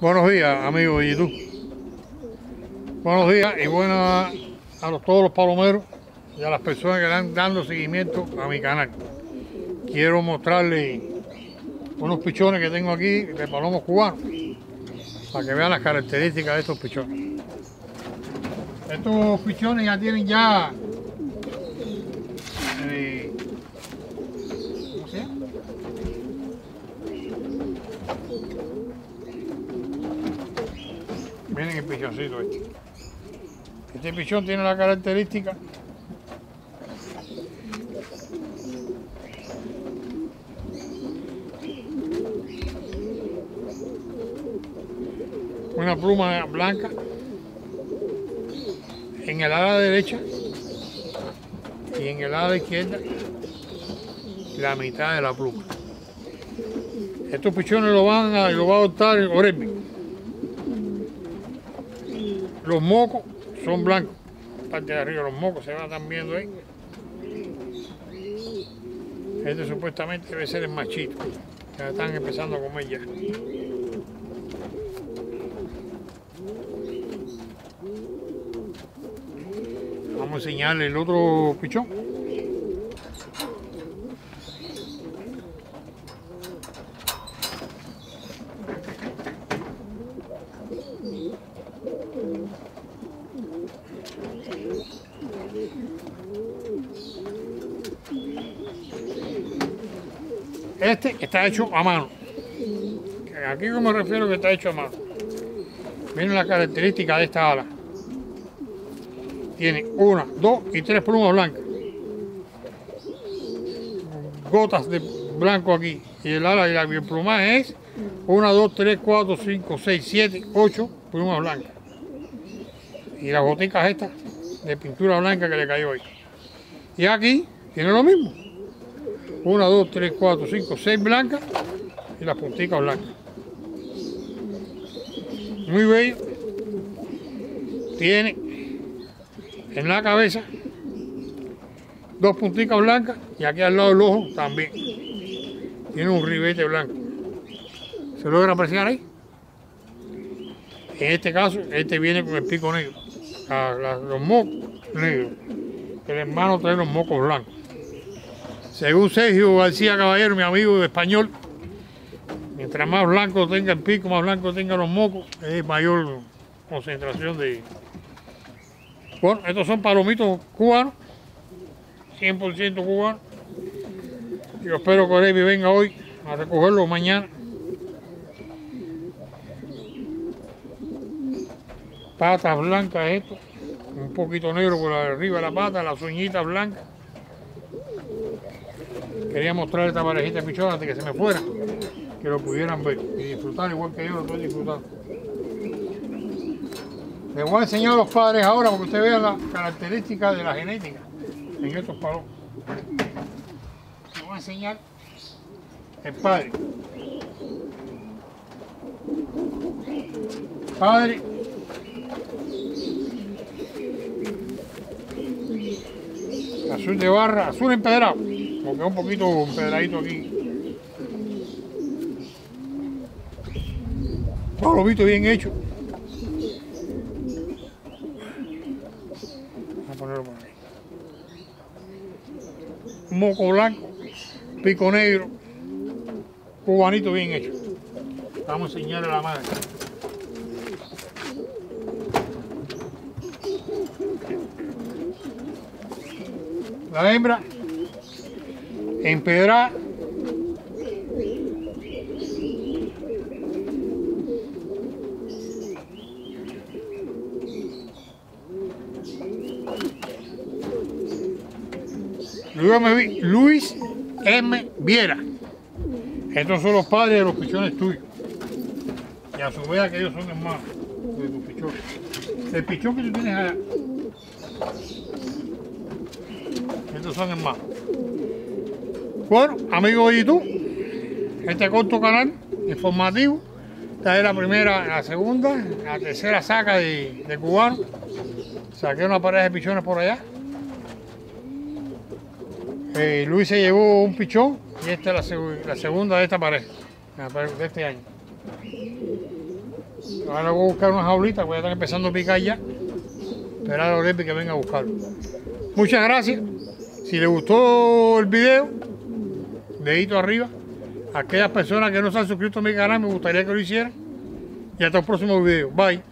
Buenos días, amigos de YouTube. Buenos días y buenas a todos los palomeros y a las personas que están dando seguimiento a mi canal. Quiero mostrarles unos pichones que tengo aquí de palomos cubanos para que vean las características de estos pichones. Estos pichones ya tienen ya eh, ¿cómo se? Pichoncito este. Este pichón tiene la característica una pluma blanca en el ala derecha y en el ala izquierda la mitad de la pluma. Estos pichones lo van a, lo va a adoptar el Orelmi. Los mocos son blancos. Parte de arriba los mocos se van están viendo ahí. Este supuestamente debe ser el machito. Ya están empezando a comer ya. Vamos a enseñarle el otro pichón. Este está hecho a mano. Aquí yo me refiero que está hecho a mano. Miren las características de esta ala. Tiene una, dos y tres plumas blancas. Gotas de blanco aquí. Y el ala y, la, plumaje es una, dos, tres, cuatro, cinco, seis, siete, ocho plumas blancas. Y las goticas estas de pintura blanca que le cayó ahí. Y aquí tiene lo mismo. Una, dos, tres, cuatro, cinco, seis blancas y las punticas blancas. Muy bello. Tiene en la cabeza dos punticas blancas y aquí al lado del ojo también. Tiene un ribete blanco. ¿Se logra apreciar ahí? En este caso, este viene con el pico negro. Los mocos negros. El hermano trae los mocos blancos. Según Sergio García Caballero, mi amigo español, mientras más blanco tenga el pico, más blanco tenga los mocos, es mayor concentración de... Bueno, estos son palomitos cubanos, 100% cubanos. Yo espero que Orevi venga hoy a recogerlo mañana. Patas blancas esto, un poquito negro por arriba de la pata, las uñitas blancas. Quería mostrar esta parejita de pichones antes que se me fuera, que lo pudieran ver y disfrutar igual que yo lo estoy disfrutando. Les voy a enseñar a los padres ahora para que ustedes vean las características de la genética en estos palomos. Les voy a enseñar el padre. Padre. Azul de barra, azul empedrado, porque un poquito empedradito aquí. Palomito bien hecho. Vamos a ponerlo por ahí. Moco blanco, pico negro, cubanito bien hecho. Vamos a enseñarle a la madre. La hembra Luis M. Luis M. Viera. Estos son los padres de los pichones tuyos. Y a su vez aquellos son hermanos de tus pichones. El pichón que tú tienes allá. Estos son hermanos. Bueno, amigos de YouTube, este corto canal informativo. Esta es la primera, la segunda, la tercera saca de, de. Saqué una pareja de pichones por allá. Eh, Luis se llevó un pichón y esta es la, seg- la segunda de esta pareja, de este año. Ahora voy a buscar una jaulita, voy a estar empezando a picar ya. Esperar a Orepi que venga a buscarlo. Muchas gracias. Si les gustó el video, dedito arriba. Aquellas personas que no se han suscrito a mi canal, me gustaría que lo hicieran. Y hasta el próximo video. Bye.